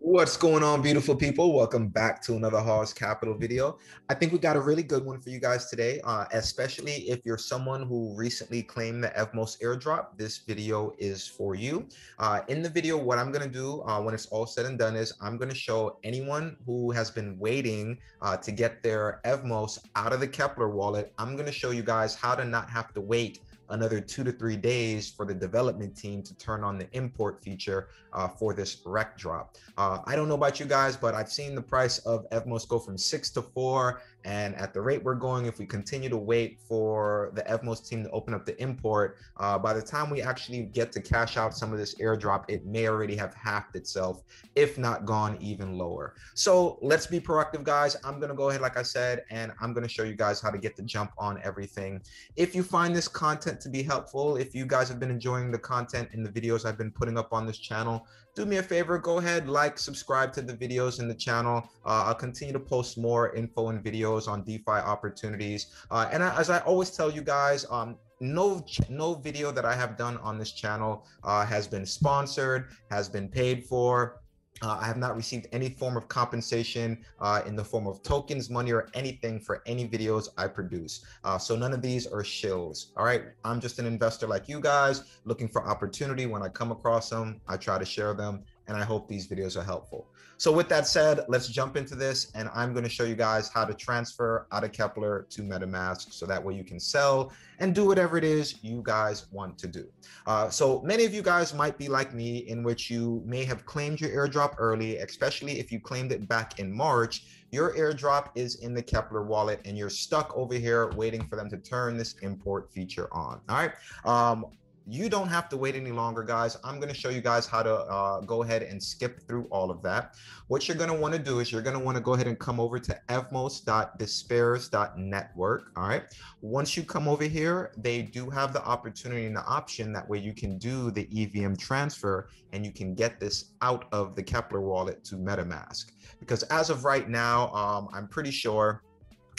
What's going on, beautiful people? Welcome back to another Hawes Capital video. I think we got a really good one for you guys today, uh, especially if you're someone who recently claimed the Evmos airdrop. This video is for you. Uh, in the video, what I'm going to do uh, when it's all said and done is I'm going to show anyone who has been waiting uh, to get their Evmos out of the Kepler wallet. I'm going to show you guys how to not have to wait another two to three days for the development team to turn on the import feature uh, for this Rektdrop. Uh, I don't know about you guys, but I've seen the price of Evmos go from six to four. And at the rate we're going, if we continue to wait for the Evmos team to open up the import, uh, by the time we actually get to cash out some of this airdrop, it may already have halved itself, if not gone even lower. So let's be proactive, guys. I'm going to go ahead, like I said, and I'm going to show you guys how to get the jump on everything. If you find this content to be helpful, if you guys have been enjoying the content in the videos I've been putting up on this channel, do me a favor, go ahead, like, subscribe to the videos in the channel. Uh, I'll continue to post more info and videos on DeFi opportunities. Uh, and as I always tell you guys, um, no no video that I have done on this channel uh, has been sponsored, has been paid for. Uh, I have not received any form of compensation uh, in the form of tokens, money, or anything for any videos I produce. Uh, so none of these are shills. All right. I'm just an investor like you guys looking for opportunity. When I come across them, I try to share them and I hope these videos are helpful. So with that said, let's jump into this and I'm going to show you guys how to transfer out of Kepler to MetaMask so that way you can sell and do whatever it is you guys want to do. Uh, so many of you guys might be like me in which you may have claimed your airdrop early, especially if you claimed it back in March, your airdrop is in the Kepler wallet and you're stuck over here waiting for them to turn this import feature on. All right. Um, you don't have to wait any longer, guys. I'm going to show you guys how to uh, go ahead and skip through all of that. What you're going to want to do is you're going to want to go ahead and come over to evmos.disperze.network. All right. Once you come over here, they do have the opportunity and the option that way you can do the EVM transfer and you can get this out of the Kepler wallet to MetaMask. Because as of right now, um, I'm pretty sure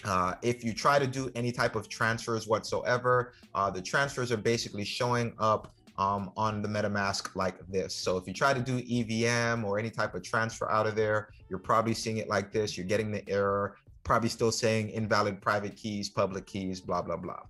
uh, if you try to do any type of transfers whatsoever, uh, the transfers are basically showing up um, on the MetaMask like this. So if you try to do EVM or any type of transfer out of there, you're probably seeing it like this. You're getting the error, probably still saying invalid private keys, public keys, blah, blah, blah.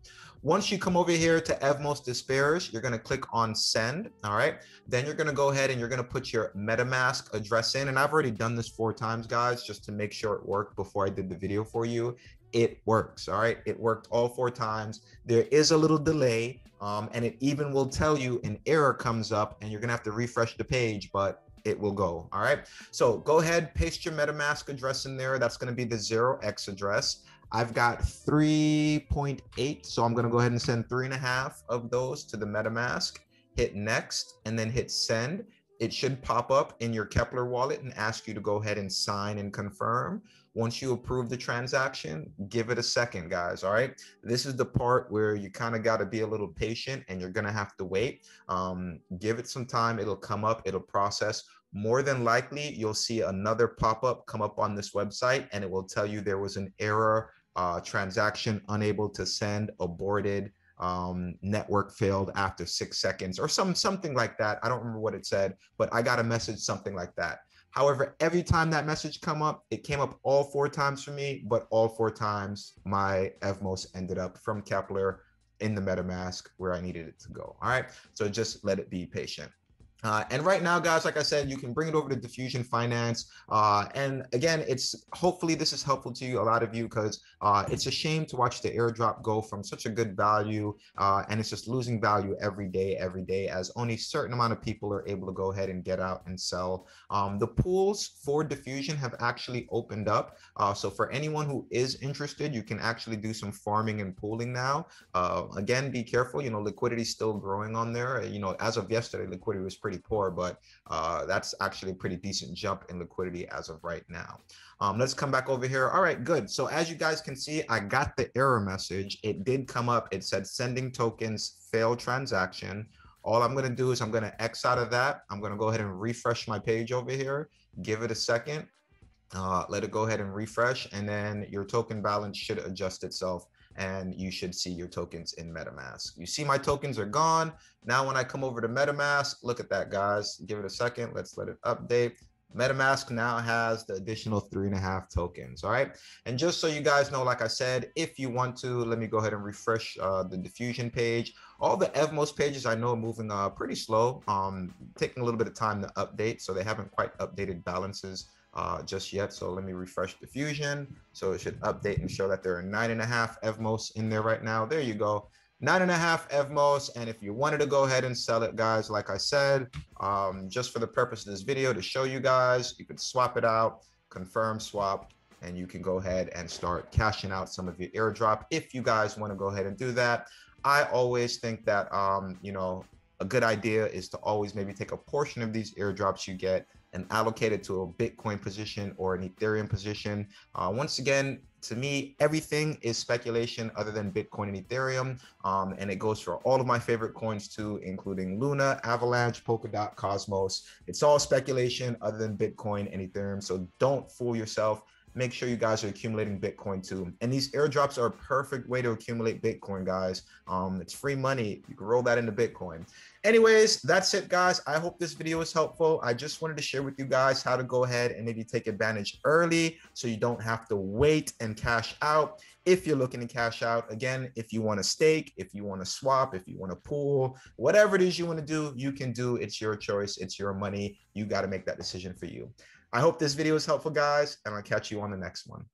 Once you come over here to Evmos Disperze, you're going to click on send. All right. Then you're going to go ahead and you're going to put your MetaMask address in. And I've already done this four times, guys, just to make sure it worked before I did the video for you it works. All right. It worked all four times. There is a little delay. Um, and it even will tell you an error comes up and you're going to have to refresh the page, but it will go. All right. So go ahead, paste your MetaMask address in there. That's going to be the 0x address. I've got 3.8. So I'm going to go ahead and send three and a half of those to the MetaMask. Hit next and then hit send. It should pop up in your Kepler wallet and ask you to go ahead and sign and confirm. Once you approve the transaction, give it a second, guys. All right. This is the part where you kind of got to be a little patient and you're going to have to wait. Um, give it some time. It'll come up, it'll process. More than likely, you'll see another pop up come up on this website and it will tell you there was an error, uh, transaction unable to send, aborted um, network failed after six seconds or some something like that. I don't remember what it said, but I got a message something like that. However, every time that message come up, it came up all four times for me, but all four times my Evmos ended up from Kepler in the MetaMask where I needed it to go. All right. So just let it be patient. Uh, and right now, guys, like I said, you can bring it over to Diffusion Finance. Uh, and again, it's hopefully this is helpful to you, a lot of you, because uh, it's a shame to watch the airdrop go from such a good value uh, and it's just losing value every day, every day, as only certain amount of people are able to go ahead and get out and sell. Um, the pools for Diffusion have actually opened up. Uh, so for anyone who is interested, you can actually do some farming and pooling now. Uh, again, be careful. You know, liquidity is still growing on there. You know, as of yesterday, liquidity was pretty pretty poor, but uh, that's actually a pretty decent jump in liquidity as of right now. Um, let's come back over here. All right, good. So as you guys can see, I got the error message. It did come up. It said sending tokens failed transaction. All I'm going to do is I'm going to X out of that. I'm going to go ahead and refresh my page over here. Give it a second. Uh, let it go ahead and refresh, and then your token balance should adjust itself and you should see your tokens in MetaMask. You see my tokens are gone. Now, when I come over to MetaMask, look at that, guys. Give it a second. Let's let it update. MetaMask now has the additional three and a half tokens. All right. And just so you guys know, like I said, if you want to, let me go ahead and refresh uh, the diffusion page. All the Evmos pages I know are moving uh, pretty slow, um, taking a little bit of time to update. So they haven't quite updated balances uh, just yet. So let me refresh diffusion. So it should update and show that there are nine and a half Evmos in there right now. There you go nine and a half Evmos. And if you wanted to go ahead and sell it, guys, like I said, um, just for the purpose of this video to show you guys, you could swap it out, confirm swap, and you can go ahead and start cashing out some of your airdrop if you guys want to go ahead and do that. I always think that, um, you know, a good idea is to always maybe take a portion of these airdrops you get and allocate it to a Bitcoin position or an Ethereum position. Uh, once again, to me, everything is speculation other than Bitcoin and Ethereum. Um, and it goes for all of my favorite coins too, including Luna, Avalanche, Polkadot, Cosmos. It's all speculation other than Bitcoin and Ethereum. So don't fool yourself make sure you guys are accumulating Bitcoin too. And these airdrops are a perfect way to accumulate Bitcoin, guys. Um, it's free money. You can roll that into Bitcoin. Anyways, that's it, guys. I hope this video was helpful. I just wanted to share with you guys how to go ahead and maybe take advantage early so you don't have to wait and cash out. If you're looking to cash out, again, if you want to stake, if you want to swap, if you want to pool, whatever it is you want to do, you can do. It's your choice. It's your money. You got to make that decision for you. I hope this video was helpful, guys, and I'll catch you on the next one.